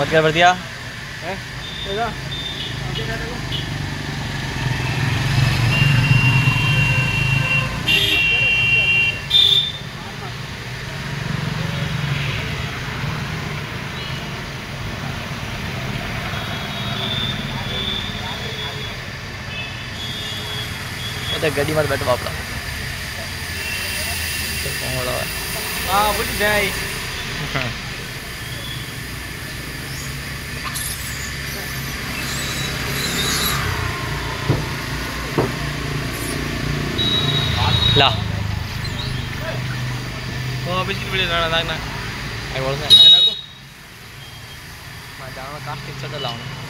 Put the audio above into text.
मत कर दिया गड्डी मत बैठ बापड़ा हाँ बुझ जाए। हम्म। ल लाग्न कास्टिङ छ त लाउनु